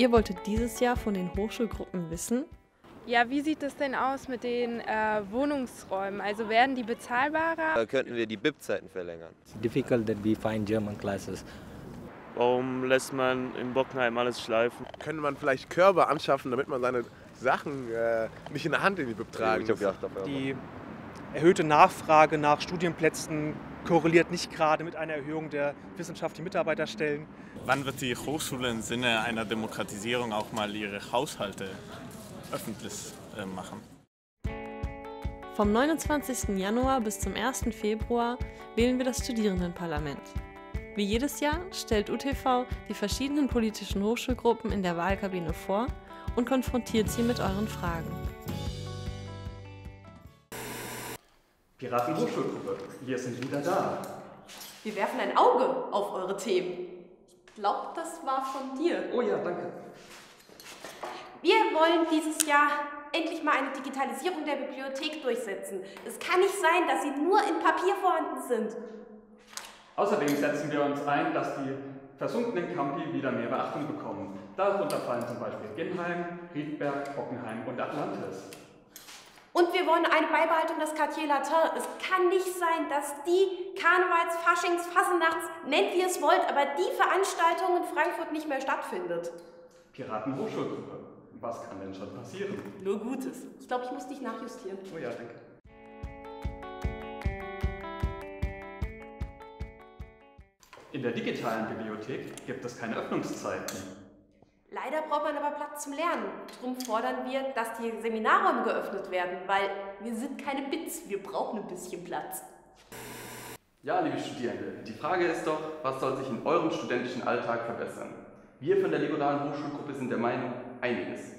Ihr wolltet dieses Jahr von den Hochschulgruppen wissen, ja, wie sieht es denn aus mit den äh, Wohnungsräumen? Also werden die bezahlbarer? Da könnten wir die BIP-Zeiten verlängern. It's difficult that we find German classes. Warum lässt man in Bockenheim alles schleifen? Könnte man vielleicht Körbe anschaffen, damit man seine Sachen äh, nicht in der Hand in die BIP tragen muss? Die erhöhte Nachfrage nach Studienplätzen korreliert nicht gerade mit einer Erhöhung der wissenschaftlichen Mitarbeiterstellen. Wann wird die Hochschule im Sinne einer Demokratisierung auch mal ihre Haushalte öffentlich äh, machen? Vom 29. Januar bis zum 1. Februar wählen wir das Studierendenparlament. Wie jedes Jahr stellt UTV die verschiedenen politischen Hochschulgruppen in der Wahlkabine vor und konfrontiert sie mit euren Fragen. Piraten Hochschulgruppe, wir sind wieder da. Wir werfen ein Auge auf eure Themen. Ich glaube, das war von dir. Oh ja, danke. Wir wollen dieses Jahr endlich mal eine Digitalisierung der Bibliothek durchsetzen. Es kann nicht sein, dass sie nur in Papier vorhanden sind. Außerdem setzen wir uns ein, dass die versunkenen Campi wieder mehr Beachtung bekommen. Darunter fallen zum Beispiel Genheim, Riedberg, Bockenheim und Atlantis. Und wir wollen eine Beibehaltung des Quartier Latin. Es kann nicht sein, dass die Karnevals, Faschings, Fassenachts, nennt wie es wollt, aber die Veranstaltung in Frankfurt nicht mehr stattfindet. Piraten Hochschulgruppe. Was kann denn schon passieren? Nur Gutes. Ich glaube, ich muss dich nachjustieren. Oh ja, danke. In der digitalen Bibliothek gibt es keine Öffnungszeiten. Leider braucht man aber Platz zum Lernen. Darum fordern wir, dass die Seminarräume geöffnet werden, weil wir sind keine Bits, wir brauchen ein bisschen Platz. Ja, liebe Studierende, die Frage ist doch, was soll sich in eurem studentischen Alltag verbessern? Wir von der Liberalen Hochschulgruppe sind der Meinung, einiges.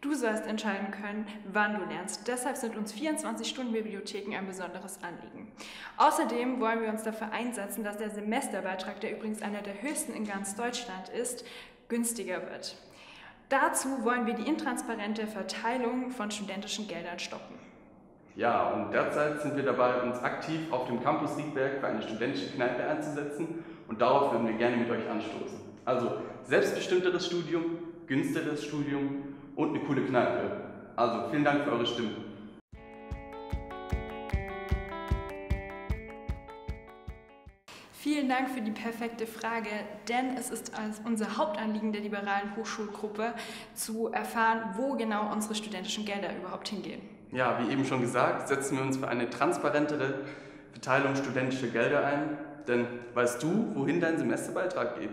Du sollst entscheiden können, wann du lernst. Deshalb sind uns 24-Stunden-Bibliotheken ein besonderes Anliegen. Außerdem wollen wir uns dafür einsetzen, dass der Semesterbeitrag, der übrigens einer der höchsten in ganz Deutschland ist, günstiger wird. Dazu wollen wir die intransparente Verteilung von studentischen Geldern stoppen. Ja, und derzeit sind wir dabei, uns aktiv auf dem Campus Riedberg für eine studentische Kneipe einzusetzen und darauf würden wir gerne mit euch anstoßen. Also selbstbestimmteres Studium, günstigeres Studium und eine coole Kneipe. Also vielen Dank für eure Stimme. Vielen Dank für die perfekte Frage, denn es ist unser Hauptanliegen der liberalen Hochschulgruppe zu erfahren, wo genau unsere studentischen Gelder überhaupt hingehen. Ja, wie eben schon gesagt, setzen wir uns für eine transparentere Verteilung studentischer Gelder ein. Denn weißt du, wohin dein Semesterbeitrag geht?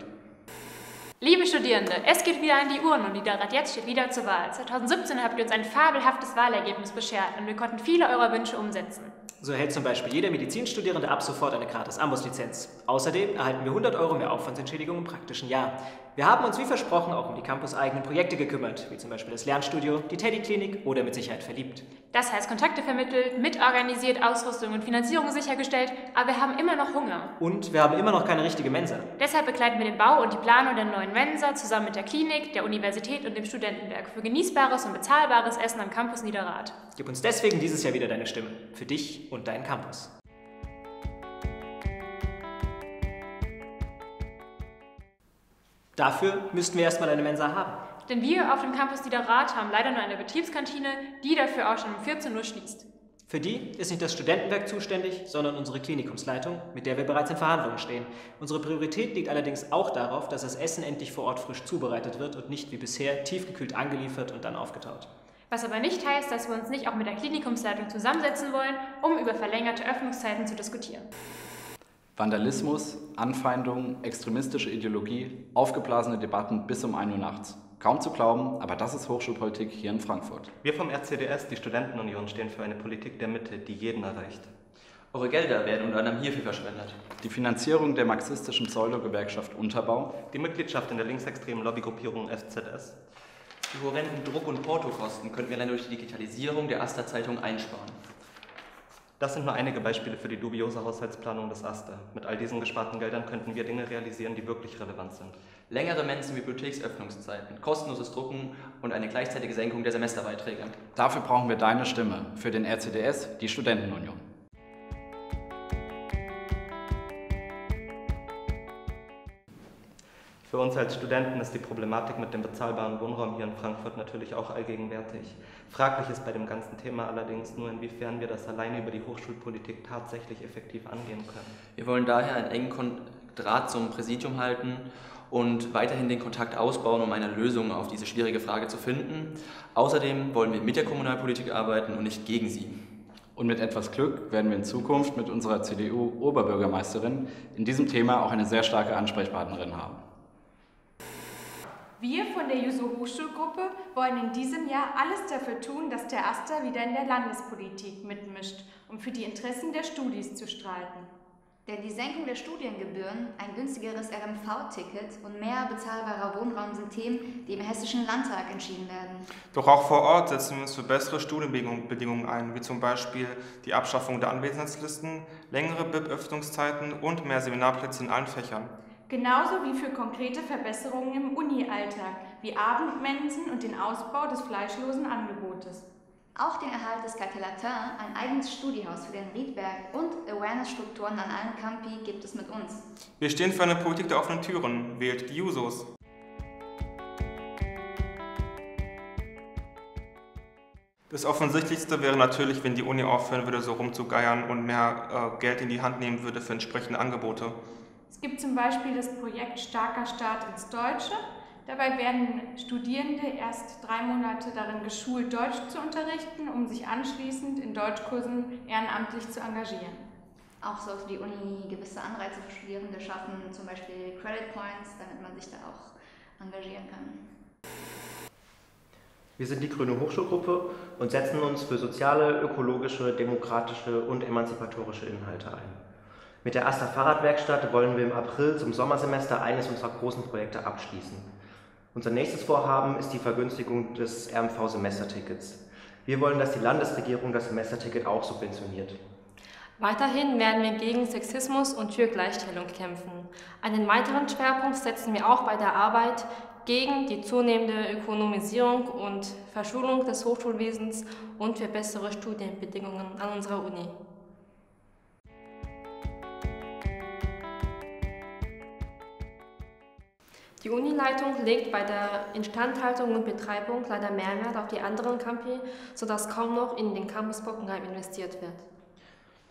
Liebe Studierende, es geht wieder an die Uhren und die Rat jetzt steht wieder zur Wahl. 2017 habt ihr uns ein fabelhaftes Wahlergebnis beschert und wir konnten viele eurer Wünsche umsetzen. So erhält zum Beispiel jeder Medizinstudierende ab sofort eine gratis Ambus-Lizenz. Außerdem erhalten wir 100 Euro mehr Aufwandsentschädigung im praktischen Jahr. Wir haben uns wie versprochen auch um die campuseigenen Projekte gekümmert, wie zum Beispiel das Lernstudio, die Teddy-Klinik oder mit Sicherheit verliebt. Das heißt Kontakte vermittelt, mitorganisiert, Ausrüstung und Finanzierung sichergestellt, aber wir haben immer noch Hunger. Und wir haben immer noch keine richtige Mensa. Deshalb begleiten wir den Bau und die Planung der neuen Mensa zusammen mit der Klinik, der Universität und dem Studentenwerk für genießbares und bezahlbares Essen am Campus Niederrad. Gib uns deswegen dieses Jahr wieder deine Stimme. Für dich und deinen Campus. Dafür müssten wir erstmal eine Mensa haben. Denn wir auf dem Campus Niederrad haben leider nur eine Betriebskantine, die dafür auch schon um 14 Uhr schließt. Für die ist nicht das Studentenwerk zuständig, sondern unsere Klinikumsleitung, mit der wir bereits in Verhandlungen stehen. Unsere Priorität liegt allerdings auch darauf, dass das Essen endlich vor Ort frisch zubereitet wird und nicht wie bisher tiefgekühlt angeliefert und dann aufgetaut. Was aber nicht heißt, dass wir uns nicht auch mit der Klinikumsleitung zusammensetzen wollen, um über verlängerte Öffnungszeiten zu diskutieren. Vandalismus, Anfeindungen, extremistische Ideologie, aufgeblasene Debatten bis um 1 Uhr nachts. Kaum zu glauben, aber das ist Hochschulpolitik hier in Frankfurt. Wir vom RCDS, die Studentenunion, stehen für eine Politik der Mitte, die jeden erreicht. Eure Gelder werden unter anderem hierfür verschwendet. Die Finanzierung der marxistischen Pseudo-Gewerkschaft Unterbau. Die Mitgliedschaft in der linksextremen Lobbygruppierung FZS. Die horrenden Druck- und Portokosten könnten wir dann durch die Digitalisierung der Asta-Zeitung einsparen. Das sind nur einige Beispiele für die dubiose Haushaltsplanung des AStA. Mit all diesen gesparten Geldern könnten wir Dinge realisieren, die wirklich relevant sind. Längere Mensen-Bibliotheksöffnungszeiten, kostenloses Drucken und eine gleichzeitige Senkung der Semesterbeiträge. Dafür brauchen wir deine Stimme. Für den RCDS, die Studentenunion. Für uns als Studenten ist die Problematik mit dem bezahlbaren Wohnraum hier in Frankfurt natürlich auch allgegenwärtig. Fraglich ist bei dem ganzen Thema allerdings nur, inwiefern wir das alleine über die Hochschulpolitik tatsächlich effektiv angehen können. Wir wollen daher einen engen Draht zum Präsidium halten und weiterhin den Kontakt ausbauen, um eine Lösung auf diese schwierige Frage zu finden. Außerdem wollen wir mit der Kommunalpolitik arbeiten und nicht gegen sie. Und mit etwas Glück werden wir in Zukunft mit unserer CDU-Oberbürgermeisterin in diesem Thema auch eine sehr starke Ansprechpartnerin haben. Wir von der Juso Hochschulgruppe wollen in diesem Jahr alles dafür tun, dass der AStA wieder in der Landespolitik mitmischt, um für die Interessen der Studis zu streiten. Denn die Senkung der Studiengebühren, ein günstigeres RMV-Ticket und mehr bezahlbarer Wohnraum sind Themen, die im Hessischen Landtag entschieden werden. Doch auch vor Ort setzen wir uns für bessere Studienbedingungen ein, wie zum Beispiel die Abschaffung der Anwesenheitslisten, längere BIP-Öffnungszeiten und mehr Seminarplätze in allen Fächern. Genauso wie für konkrete Verbesserungen im Uni-Alltag, wie Abendmensen und den Ausbau des fleischlosen Angebotes. Auch den Erhalt des Quartier Latin, ein eigenes Studiehaus für den Riedberg und Awareness-Strukturen an allen Campi gibt es mit uns. Wir stehen für eine Politik der offenen Türen. Wählt die Jusos. Das Offensichtlichste wäre natürlich, wenn die Uni aufhören würde, so rumzugeiern und mehr äh, Geld in die Hand nehmen würde für entsprechende Angebote. Es gibt zum Beispiel das Projekt Starker Start ins Deutsche. Dabei werden Studierende erst drei Monate darin geschult, Deutsch zu unterrichten, um sich anschließend in Deutschkursen ehrenamtlich zu engagieren. Auch sollte die Uni gewisse Anreize für Studierende schaffen, zum Beispiel Credit Points, damit man sich da auch engagieren kann. Wir sind die Grüne Hochschulgruppe und setzen uns für soziale, ökologische, demokratische und emanzipatorische Inhalte ein. Mit der Asta Fahrradwerkstatt wollen wir im April zum Sommersemester eines unserer großen Projekte abschließen. Unser nächstes Vorhaben ist die Vergünstigung des RMV-Semestertickets. Wir wollen, dass die Landesregierung das Semesterticket auch subventioniert. Weiterhin werden wir gegen Sexismus und für Gleichstellung kämpfen. Einen weiteren Schwerpunkt setzen wir auch bei der Arbeit gegen die zunehmende Ökonomisierung und Verschulung des Hochschulwesens und für bessere Studienbedingungen an unserer Uni. Die Unileitung legt bei der Instandhaltung und Betreibung leider mehr Wert auf die anderen Campi, sodass kaum noch in den Campus Bockenheim investiert wird.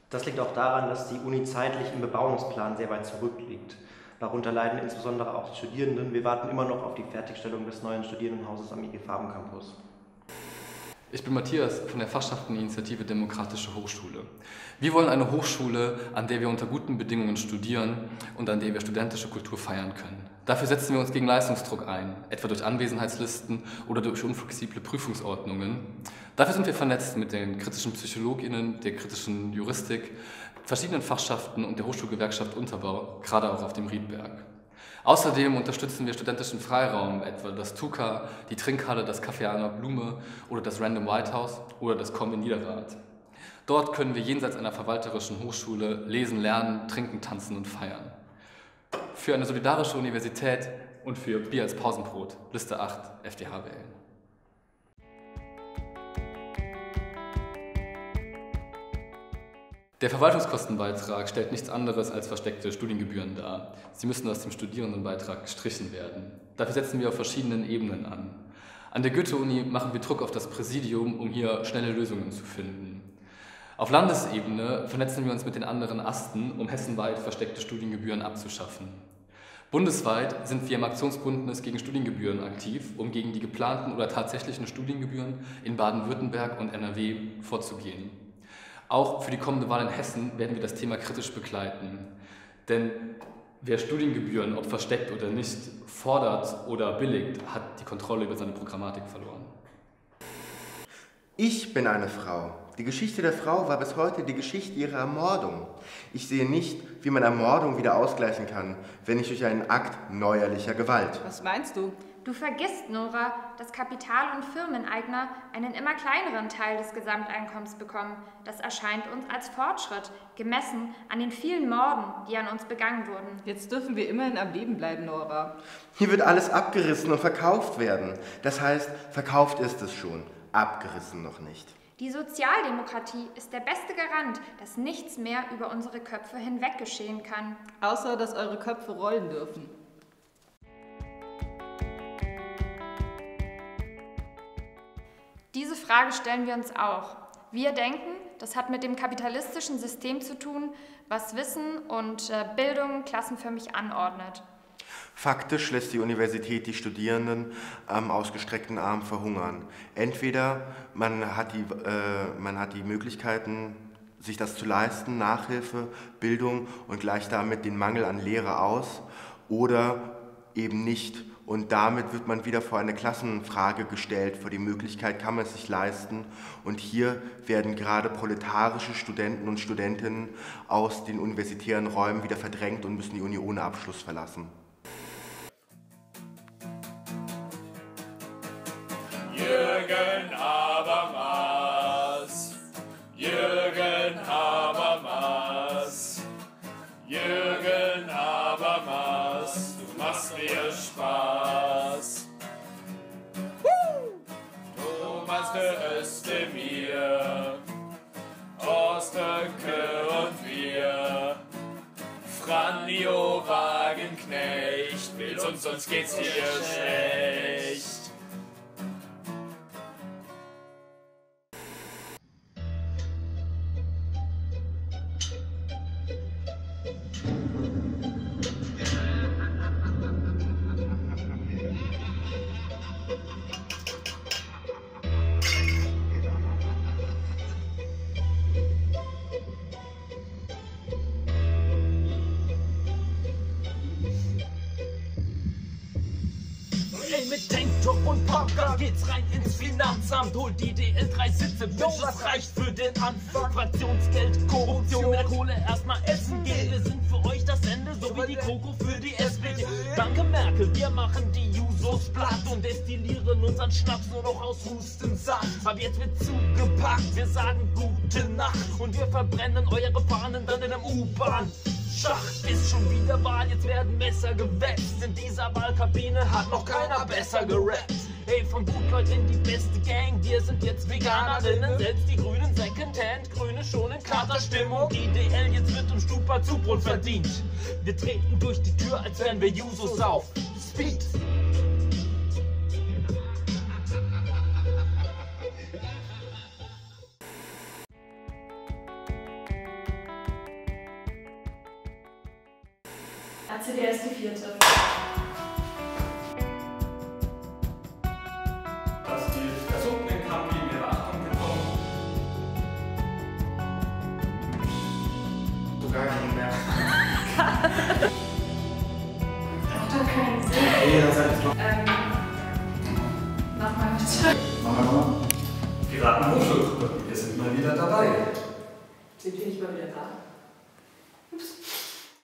Das liegt auch daran, dass die Uni zeitlich im Bebauungsplan sehr weit zurückliegt. Darunter leiden insbesondere auch die Studierenden. Wir warten immer noch auf die Fertigstellung des neuen Studierendenhauses am IG Farben Campus. Ich bin Matthias von der Fachschafteninitiative Demokratische Hochschule. Wir wollen eine Hochschule, an der wir unter guten Bedingungen studieren und an der wir studentische Kultur feiern können. Dafür setzen wir uns gegen Leistungsdruck ein, etwa durch Anwesenheitslisten oder durch unflexible Prüfungsordnungen. Dafür sind wir vernetzt mit den kritischen PsychologInnen, der kritischen Juristik, verschiedenen Fachschaften und der Hochschulgewerkschaft Unterbau, gerade auch auf dem Riedberg. Außerdem unterstützen wir studentischen Freiraum, etwa das TUKA, die Trinkhalle, das Café Anna Blume oder das Random White House oder das in Niederrad. Dort können wir jenseits einer verwalterischen Hochschule lesen, lernen, trinken, tanzen und feiern. Für eine solidarische Universität und für Bier als Pausenbrot, Liste 8, FDH wählen. Der Verwaltungskostenbeitrag stellt nichts anderes als versteckte Studiengebühren dar. Sie müssen aus dem Studierendenbeitrag gestrichen werden. Dafür setzen wir auf verschiedenen Ebenen an. An der Goethe-Uni machen wir Druck auf das Präsidium, um hier schnelle Lösungen zu finden. Auf Landesebene vernetzen wir uns mit den anderen Asten, um hessenweit versteckte Studiengebühren abzuschaffen. Bundesweit sind wir im Aktionsbündnis gegen Studiengebühren aktiv, um gegen die geplanten oder tatsächlichen Studiengebühren in Baden-Württemberg und NRW vorzugehen. Auch für die kommende Wahl in Hessen werden wir das Thema kritisch begleiten. Denn wer Studiengebühren, ob versteckt oder nicht, fordert oder billigt, hat die Kontrolle über seine Programmatik verloren. Ich bin eine Frau. Die Geschichte der Frau war bis heute die Geschichte ihrer Ermordung. Ich sehe nicht, wie man Ermordung wieder ausgleichen kann, wenn nicht durch einen Akt neuerlicher Gewalt. Was meinst du? Du vergisst, Nora, dass Kapital- und Firmeneigner einen immer kleineren Teil des Gesamteinkommens bekommen. Das erscheint uns als Fortschritt, gemessen an den vielen Morden, die an uns begangen wurden. Jetzt dürfen wir immerhin am Leben bleiben, Nora. Hier wird alles abgerissen und verkauft werden. Das heißt, verkauft ist es schon, abgerissen noch nicht. Die Sozialdemokratie ist der beste Garant, dass nichts mehr über unsere Köpfe hinweg geschehen kann. Außer, dass eure Köpfe rollen dürfen. Frage stellen wir uns auch. Wir denken, das hat mit dem kapitalistischen System zu tun, was Wissen und äh, Bildung klassenförmig anordnet. Faktisch lässt die Universität die Studierenden am ausgestreckten Arm verhungern. Entweder man hat die, äh, man hat die Möglichkeiten, sich das zu leisten, Nachhilfe, Bildung und gleicht damit den Mangel an Lehre aus, oder eben nicht. Und damit wird man wieder vor eine Klassenfrage gestellt, vor die Möglichkeit, kann man es sich leisten. Und hier werden gerade proletarische Studenten und Studentinnen aus den universitären Räumen wieder verdrängt und müssen die Uni ohne Abschluss verlassen. Jürgen Horst Höcke und wir, Franjo Wagenknecht, will's uns, sonst geht's dir schlecht. Geht's rein ins Finanzamt. Holt die DL drei Sitze, Bitch, das reicht für den Anfang. Fraktionsgeld, Korruption, mit der Kohle erstmal essen gehen. Wir sind für euch das Ende, so wie die Kroko für die SPD. Danke Merkel, wir machen die Jusos platt und destillieren unseren Schnaps nur noch aus Hustensaft. Ab jetzt wird zugepackt, wir sagen gute Nacht und wir verbrennen eure Fahnen dann in einem U-Bahn. Schacht ist schon wieder Wahl, jetzt werden Messer gewetzt. In dieser Wahlkabine hat noch keiner besser gerappt. Hey, von Gutleut in die beste Gang, wir sind jetzt Veganerinnen. Selbst die grünen Secondhand, grüne schon in Katerstimmung. IDL, jetzt wird im Stupa Zubrot verdient. Wir treten durch die Tür, als wären wir Jusos auf Speed. RCDS die vierte.